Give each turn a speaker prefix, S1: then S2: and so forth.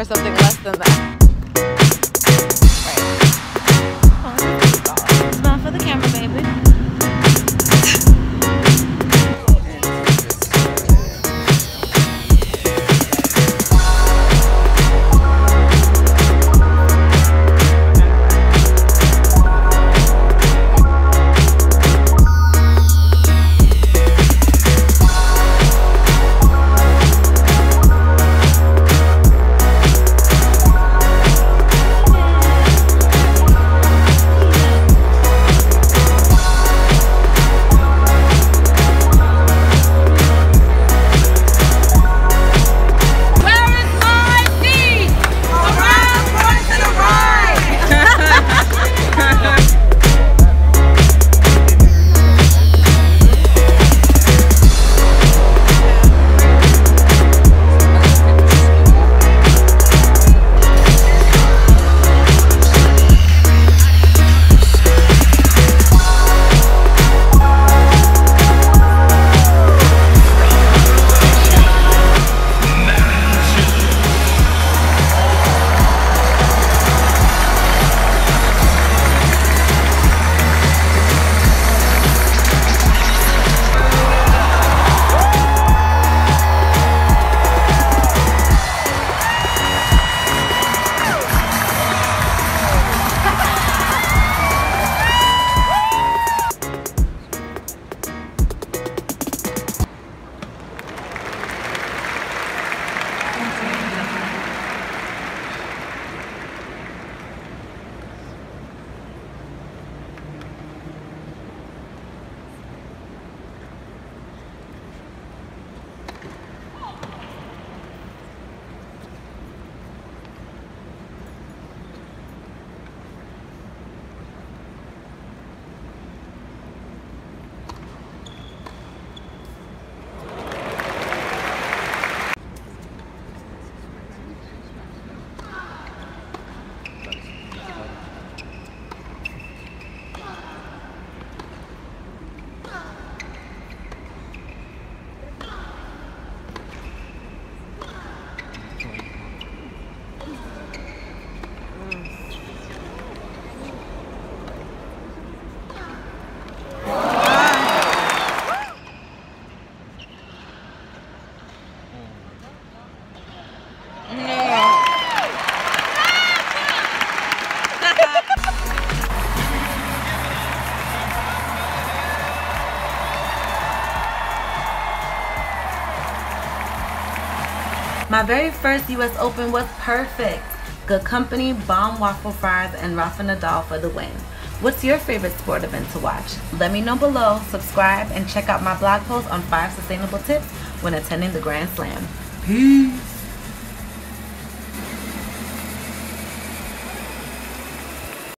S1: for something less than that. My very first US Open was perfect. Good company, bomb waffle fries, and Rafa Nadal for the win. What's your favorite sport event to watch? Let me know below, subscribe, and check out my blog post on 5 sustainable tips when attending the Grand Slam. Peace!